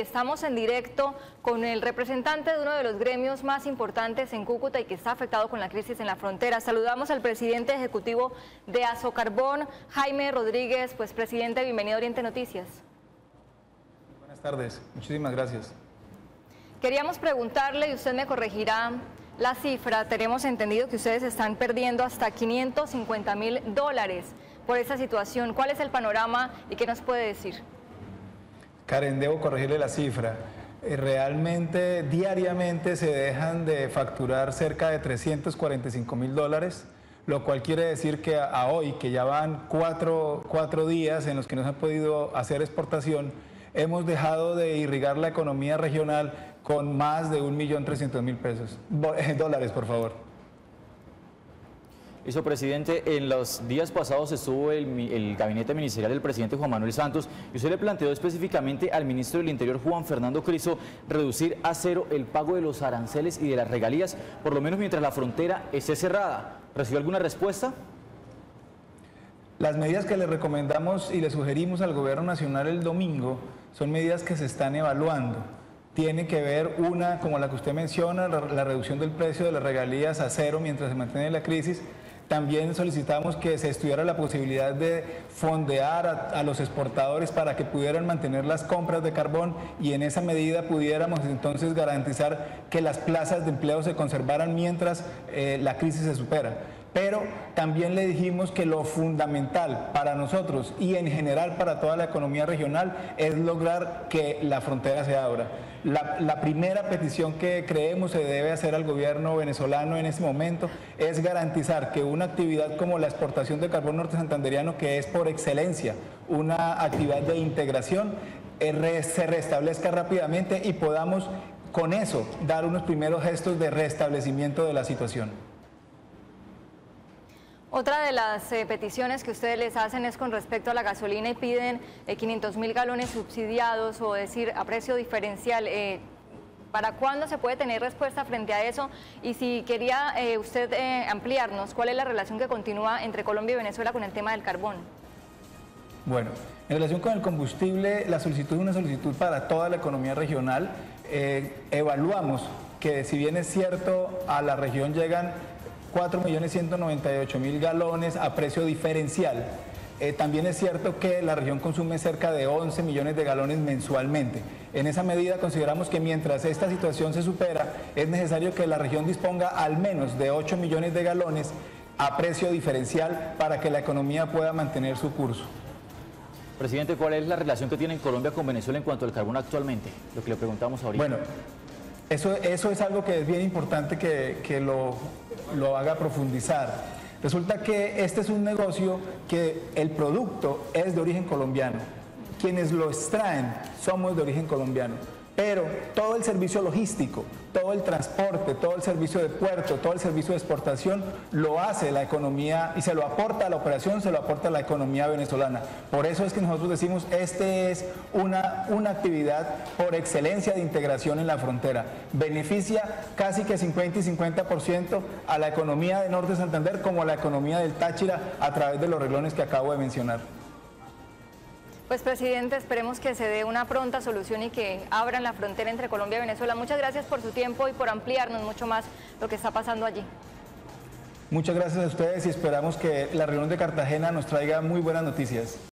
Estamos en directo con el representante de uno de los gremios más importantes en Cúcuta y que está afectado con la crisis en la frontera. Saludamos al presidente ejecutivo de Azocarbón, Jaime Rodríguez. Pues presidente, bienvenido a Oriente Noticias. Buenas tardes, muchísimas gracias. Queríamos preguntarle, y usted me corregirá la cifra, tenemos entendido que ustedes están perdiendo hasta 550 mil dólares por esa situación. ¿Cuál es el panorama y qué nos puede decir? Karen, debo corregirle la cifra. Eh, realmente, diariamente se dejan de facturar cerca de 345 mil dólares, lo cual quiere decir que a, hoy, que ya van cuatro, cuatro días en los que no se ha podido hacer exportación, hemos dejado de irrigar la economía regional con más de 1.300.000 pesos. Dólares, por favor. Vicepresidente, en los días pasados estuvo el, gabinete ministerial del presidente Juan Manuel Santos y usted le planteó específicamente al ministro del Interior Juan Fernando Criso reducir a cero el pago de los aranceles y de las regalías, por lo menos mientras la frontera esté cerrada. ¿Recibió alguna respuesta? Las medidas que le recomendamos y le sugerimos al gobierno nacional el domingo son medidas que se están evaluando. Tiene que ver una, como la que usted menciona, la, reducción del precio de las regalías a cero mientras se mantiene la crisis. También solicitamos que se estudiara la posibilidad de fondear a, los exportadores para que pudieran mantener las compras de carbón y en esa medida pudiéramos entonces garantizar que las plazas de empleo se conservaran mientras eh, la crisis se supera pero también le dijimos que lo fundamental para nosotros y en general para toda la economía regional es lograr que la frontera se abra. La, primera petición que creemos se debe hacer al gobierno venezolano en este momento es garantizar que una actividad como la exportación de carbón norte santanderiano, que es por excelencia una actividad de integración, eh, se restablezca rápidamente y podamos con eso dar unos primeros gestos de restablecimiento de la situación. Otra de las eh, peticiones que ustedes les hacen es con respecto a la gasolina y piden 500 eh, mil galones subsidiados o decir a precio diferencial. Eh, ¿Para cuándo se puede tener respuesta frente a eso? Y si quería usted ampliarnos, ¿cuál es la relación que continúa entre Colombia y Venezuela con el tema del carbón? Bueno, en relación con el combustible, la solicitud es una solicitud para toda la economía regional. evaluamos que si bien es cierto, a la región llegan 4.198.000 galones a precio diferencial. Eh, también es cierto que la región consume cerca de 11 millones de galones mensualmente. En esa medida consideramos que mientras esta situación se supera, es necesario que la región disponga al menos de 8 millones de galones a precio diferencial para que la economía pueda mantener su curso. Presidente, ¿cuál es la relación que tiene Colombia con Venezuela en cuanto al carbón actualmente? Lo que le preguntamos ahorita. Bueno, eso, eso es algo que es bien importante que, que lo, lo haga profundizar. Resulta que este es un negocio que el producto es de origen colombiano. Quienes lo extraen somos de origen colombiano pero todo el servicio logístico, todo el transporte, todo el servicio de puerto, todo el servicio de exportación lo hace la economía y se lo aporta a la operación, se lo aporta a la economía venezolana. Por eso es que nosotros decimos, este es una, una actividad por excelencia de integración en la frontera. Beneficia casi que 50 y 50% a la economía de Norte Santander como a la economía del Táchira a través de los reglones que acabo de mencionar. Pues presidente, esperemos que se dé una pronta solución y que abran la frontera entre Colombia y Venezuela. Muchas gracias por su tiempo y por ampliarnos mucho más lo que está pasando allí. Muchas gracias a ustedes y esperamos que la reunión de Cartagena nos traiga muy buenas noticias.